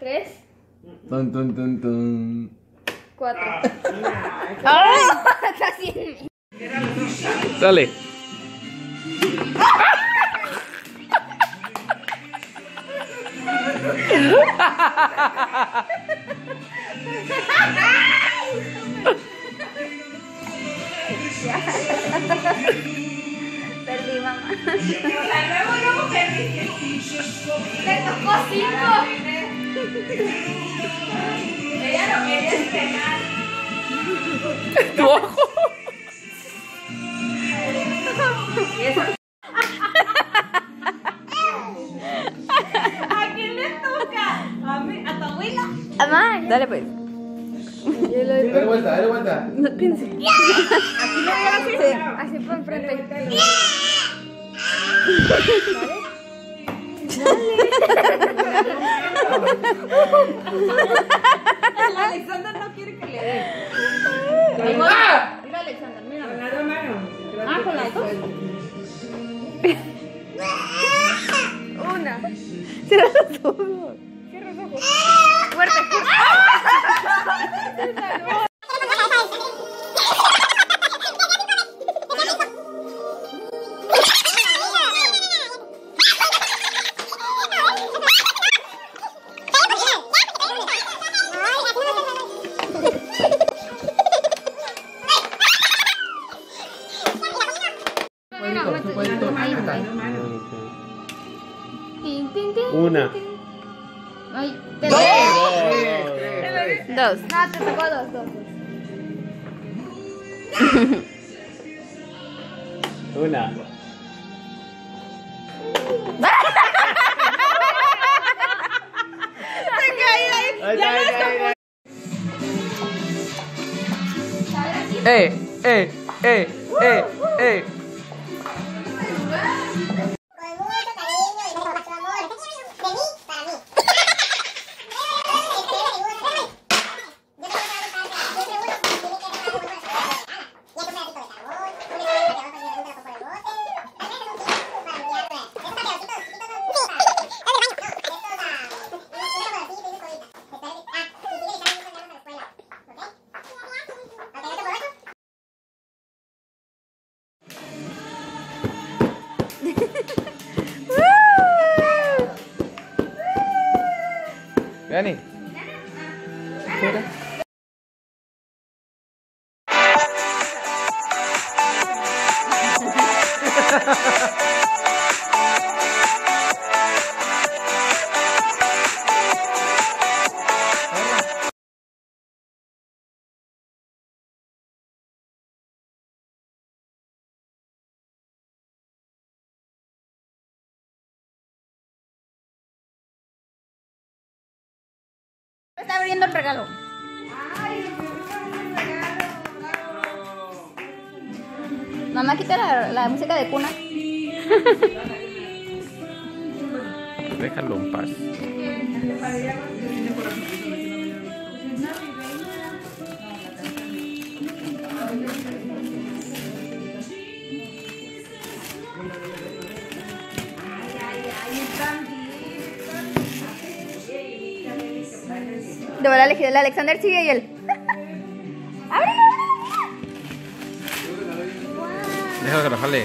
tres, Tun, tun, tun, tun. cuatro. ¡Ay! Casi. Dale. Perdí, mamá. Le tocó cinco. Ella lo quería estrenar. Tu ojo. ¿A quién le toca? A mí, a tu abuela. Mamá. Dale pues. Dale vuelta, dale vuelta. No piense. Sí, así por enfrente. La Alexandra no quiere que le dé. Mira, Alexander, mira. Con las dos manos. Ah, con las dos. Una. Cierra los ojos. Cierra los ojos. Fuerte. Una. Ay, te Dos. No, te tocó dos, dos, dos. Una. Está, ahí está. Eh, eh, eh, eh, eh. Está abriendo el regalo. Mamá, quita la, la música de cuna. Déjalo en paz. De verdad elegí el Alexander sigue y él. ¡Ábrelo, Déjalo que lo jale.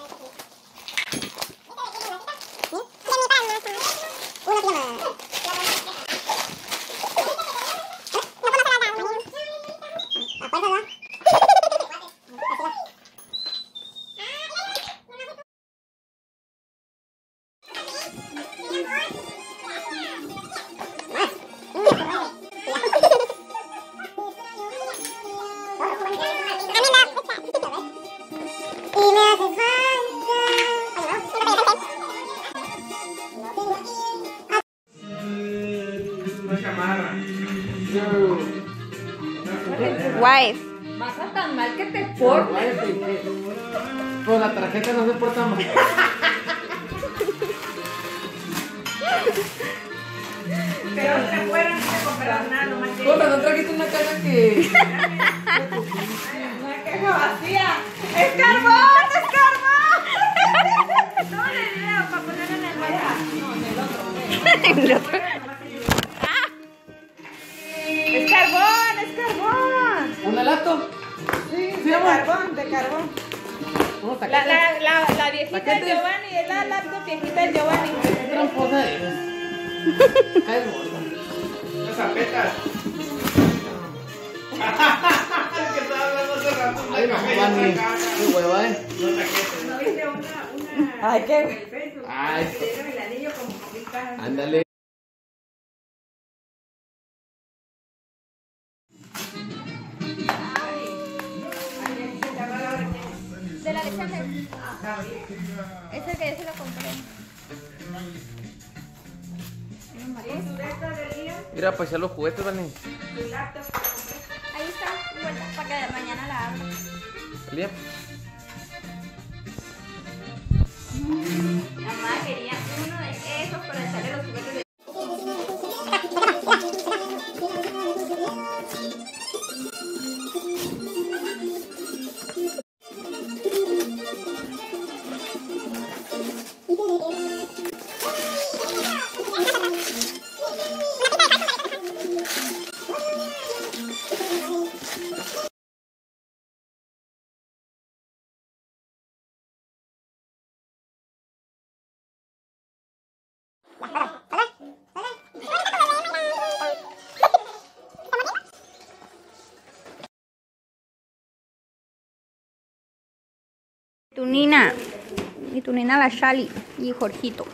Wife. Vas a tan mal que te portas. Pues la tarjeta no se porta mal. Pero se fueron y se compraron nada, nomás Hola, no trajiste una caja que. viejita de. Giovanni, es la laptop viejita de Giovanni. Qué tramposa eres. Ay, gorda. Las apetas. Ay, Giovanni. Qué hueva, eh. ¿No viste una, una Ay, qué. Ay, Le dieron el anillo como con. Ándale. De la. Ese que yo se lo compré. Mira, pues ya los juguetes, Vani. Ahí está, vuelta, para que mañana la abra. Liam. Mamá quería tu nina la Shali. Y Jorgito.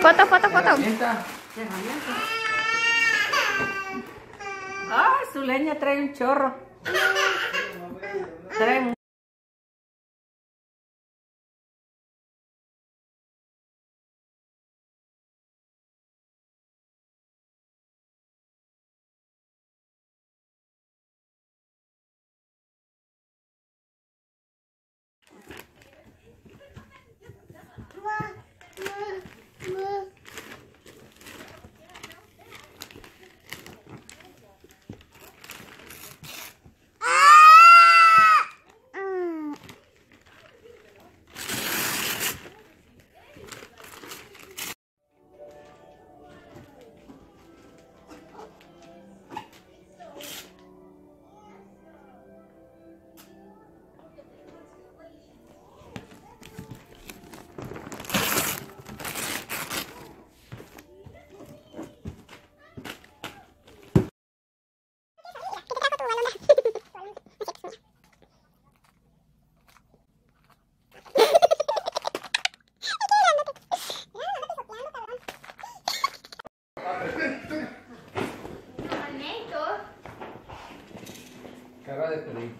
Foto, foto. Foto. Ah, su leña trae un chorro.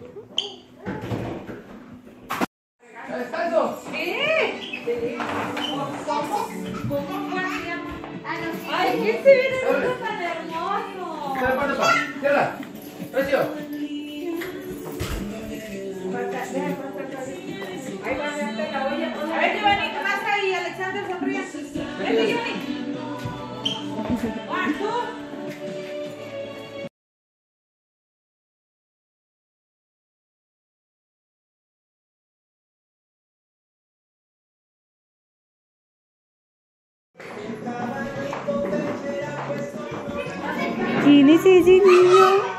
De perrito. ¿Ya descanso? Ay, ¿quién se viene esto tan hermoso? Cierra, pata, pa. Cierra. Precio. Ahí va a meter la olla. A ver, Giovanni, ¿qué pasa ahí? Alexander, sonríe. Giovanni. ¿Quién es ese niño?